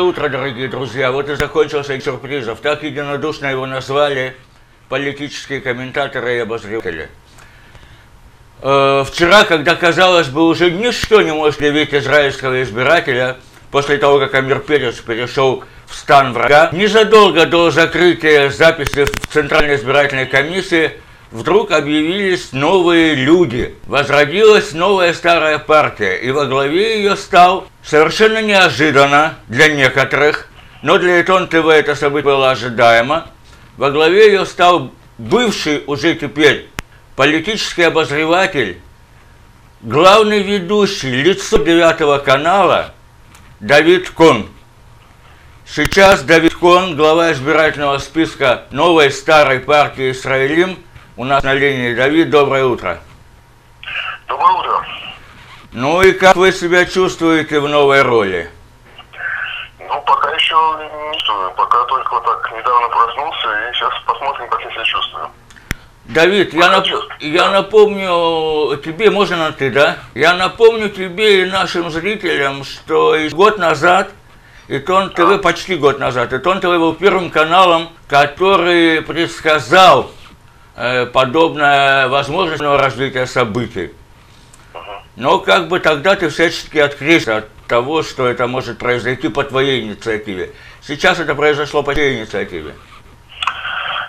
утро, дорогие друзья. Вот и закончился сюрпризов. Так единодушно его назвали политические комментаторы и обозреватели. Э, вчера, когда, казалось бы, уже ничто не может явить израильского избирателя, после того, как Амир Перец перешел в стан врага, незадолго до закрытия записи в Центральной избирательной комиссии вдруг объявились новые люди. Возродилась новая старая партия, и во главе ее стал совершенно неожиданно для некоторых, но для Этон ТВ это событие было ожидаемо, во главе ее стал бывший уже теперь политический обозреватель, главный ведущий, лицо девятого канала Давид Кон. Сейчас Давид Кон, глава избирательного списка новой старой партии «Израилим», у нас на линии. Давид, доброе утро. Доброе утро. Ну и как вы себя чувствуете в новой роли? Ну, пока еще не чувствую. Пока только вот так недавно проснулся, и сейчас посмотрим, как я себя чувствую. Давид, я, нап... я напомню тебе, можно на ты, да? Я напомню тебе и нашим зрителям, что год назад Итон ТВ, почти год назад, Итон ТВ был первым каналом, который предсказал подобное возможностного развития событий. Но как бы тогда ты всячески открылся от того, что это может произойти по твоей инициативе. Сейчас это произошло по твоей инициативе.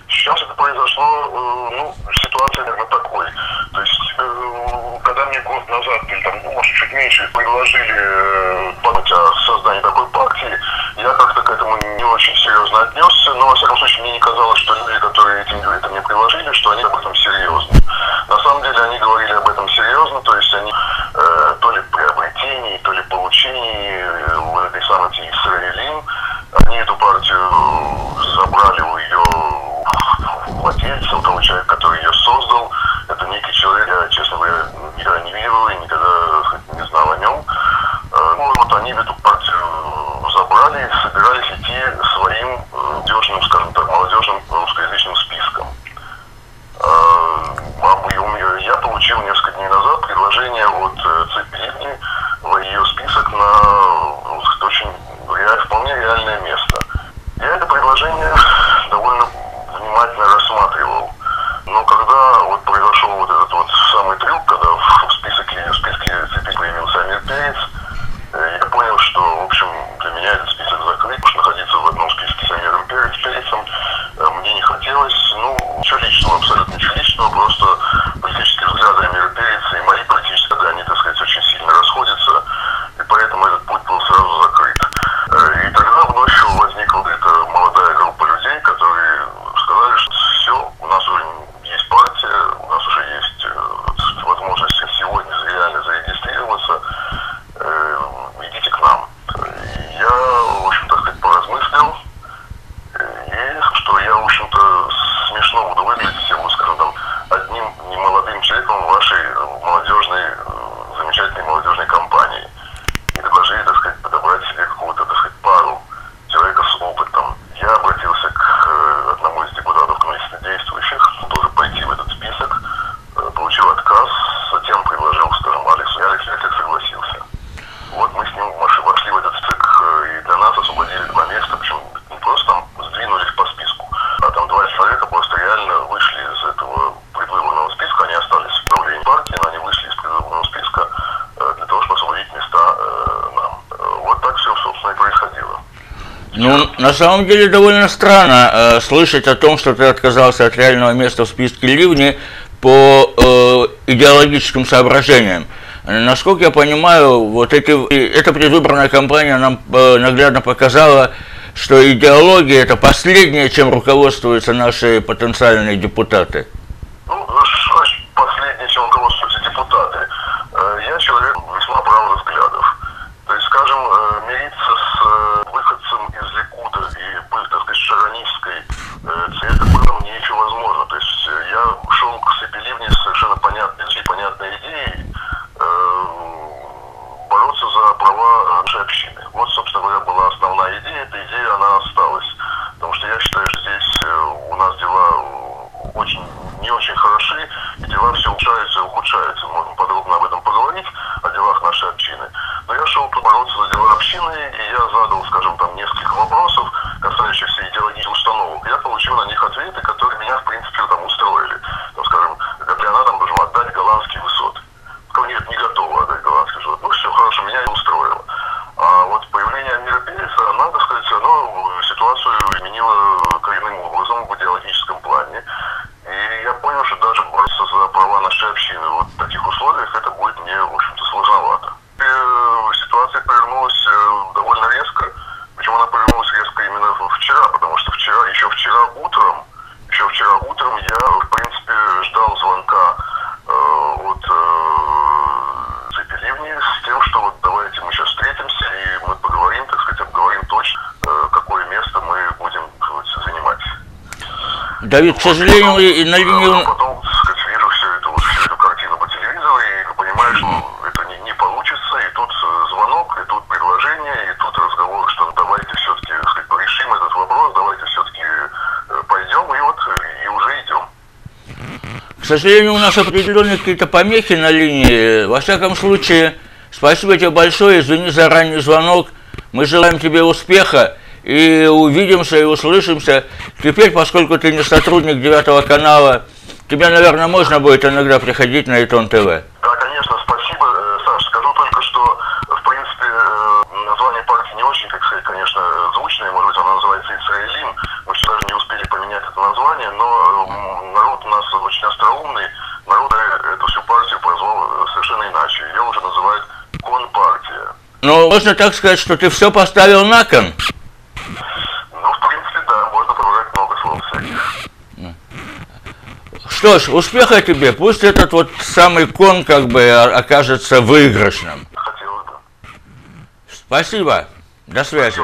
Сейчас это произошло, э, ну, ситуация, наверное, такой. То есть, э, когда мне год назад, или там, ну, может, чуть меньше, предложили подумать о создании такой партии, я как-то к этому не очень серьезно отнесся, но, во всяком случае, мне не казалось, что люди, которые этим, это мне предложили, что они об этом серьезно. На самом деле, они говорили об этом серьезно, то есть они э, то ли приобретении, то ли получении э, в этой самой Израилим, они эту партию забрали у ее владельца, у того человека, который ее создал. Это некий человек, я, честно говоря, никогда не видел и никогда не знал о нем. Э, ну, вот они эту собрали, собирались идти своим молодежным, скажем так, молодежным русскоязычным списком. А, я получил несколько дней назад предложение от Цепелевни в ее список на очень вполне реальное место. Я это предложение довольно внимательно рассматривал. Но когда вот этот вот самый трюк, когда в списке, в списке Цепель появился Амир Перец, э, я понял, что, в общем, для меня этот список закрыт, потому что находиться в одном списке с Амиром Перецем э, мне не хотелось. Ну, ничего личного, абсолютно ничего личного, просто политические взгляды Амира Переца и мои политические взгляды, они, так сказать, очень сильно расходятся, и поэтому этот путь был сразу закрыт. Э, и тогда вновь возникла эта молодая группа людей, которые сказали, что все, у нас уже есть партия, у нас уже есть возможность сегодня реально зарегистрироваться, идите к нам. Я, в общем, так сказать, поразмыслил, и что я, в общем-то, смешно буду выглядеть всем, скажем, там, одним немолодым человеком в вашей молодежной, замечательной молодежной компании. И предложили, так сказать, подобрать себе какого-то, так сказать, пару человека с опытом. Я обратился к одному из депутатов коммунистических действующих, тоже пойти в этот список, получил отказ, затем предложил, скажем, Алексу, и Алекс, Алекс согласился. Вот мы с ним вошли в этот список, и для нас освободили два места, причем не просто там сдвинулись по списку, а там два человека просто реально вышли из этого предвыборного списка, они остались в правлении партии, но они вышли из предвыборного списка для того, чтобы освободить места нам. Вот так все, собственно, и происходило. Ну, на самом деле довольно странно э, слышать о том, что ты отказался от реального места в списке Ливни по э, идеологическим соображениям. Насколько я понимаю, вот эти, эта предвыборная кампания нам э, наглядно показала, что идеология это последнее, чем руководствуются наши потенциальные депутаты. ученые, и я задал, скажем, там несколько вопросов, касающихся идеологии установок. Я получил на них ответ, Давид, к сожалению, и на линии... Потом, так сказать, вижу всю эту, вот, всю эту картину по телевизору и понимаю, что это не, не получится, и тут э, звонок, и тут предложение, и тут разговор, что давайте все-таки, так сказать, порешим этот вопрос, давайте все-таки э, пойдем, и вот э, и уже идем. К сожалению, у нас определенные какие-то помехи на линии. Во всяком случае, спасибо тебе большое, извини за ранний звонок. Мы желаем тебе успеха и увидимся и услышимся. Теперь, поскольку ты не сотрудник девятого канала, тебе, наверное, можно будет иногда приходить на Итон ТВ. Да, конечно, спасибо, э, Саш. Скажу только, что, в принципе, э, название партии не очень, как сказать, конечно, звучное. Может быть, оно называется Исраилим. Мы еще даже не успели поменять это название, но народ у нас очень остроумный. Народ э, эту всю партию прозвал э, совершенно иначе. Ее уже называют Конпартия. Ну, можно так сказать, что ты все поставил на кон. Ну, в принципе, да, можно подобрать много слов всяких. Что ж, успеха тебе. Пусть этот вот самый кон как бы окажется выигрышным. Спасибо. До связи.